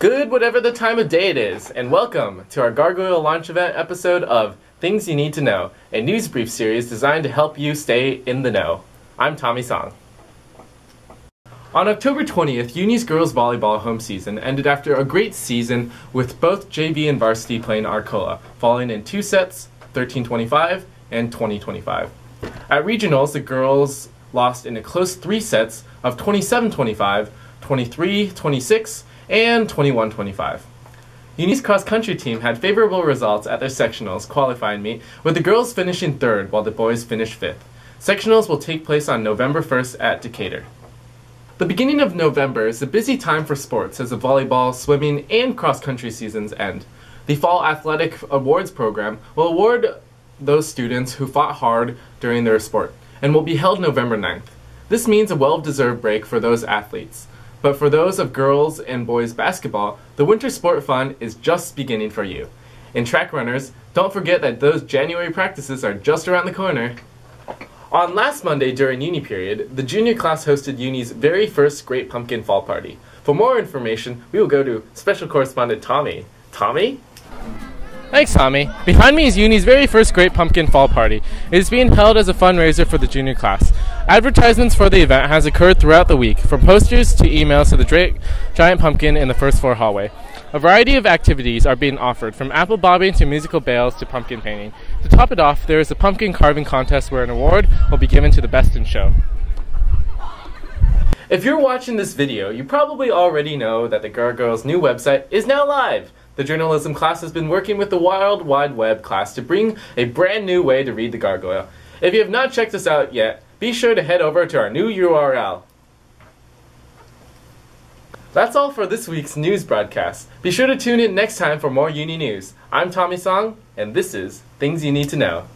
Good, whatever the time of day it is, and welcome to our Gargoyle launch event episode of Things Uni'd to Know, a news brief series designed to help you stay in the know. I'm Tommy Song. On October 20th, Uni's girls volleyball home season ended after a great season with both JV and varsity playing Arcola, falling in two sets, 13-25 and 20-25. At regionals, the girls lost in a close three sets of 27-25, 23-26, and 21-25. Uni's cross-country team had favorable results at their sectionals qualifying meet, with the girls finishing third while the boys finished fifth. Sectionals will take place on November 1st at Decatur. The beginning of November is a busy time for sports as the volleyball, swimming, and cross-country seasons end. The Fall Athletic Awards program will award those students who fought hard during their sport and will be held November 9th. This means a well-deserved break for those athletes. But for those of girls and boys basketball, the winter sport fun is just beginning for you. In track runners, don't forget that those January practices are just around the corner. On last Monday during Uni period, the junior class hosted Uni's very first Great Pumpkin Fall Party. For more information, we will go to special correspondent Tommy. Tommy? Thanks, Tommy. Behind me is Uni's very first Great Pumpkin Fall Party. It is being held as a fundraiser for the junior class. Advertisements for the event has occurred throughout the week, from posters to emails to the dra- giant pumpkin in the first floor hallway. A variety of activities are being offered, from apple bobbing to musical bales to pumpkin painting. To top it off, there is a pumpkin carving contest where an award will be given to the best in show. If you're watching this video, you probably already know that the Gargoyles' new website is now live. The journalism class has been working with the Wild Wide Web class to bring a brand new way to read the Gargoyle. If you have not checked us out yet, be sure to head over to our new URL. That's all for this week's news broadcast. Be sure to tune in next time for more Uni News. I'm Tommy Song, and this is Things Uni'd to Know.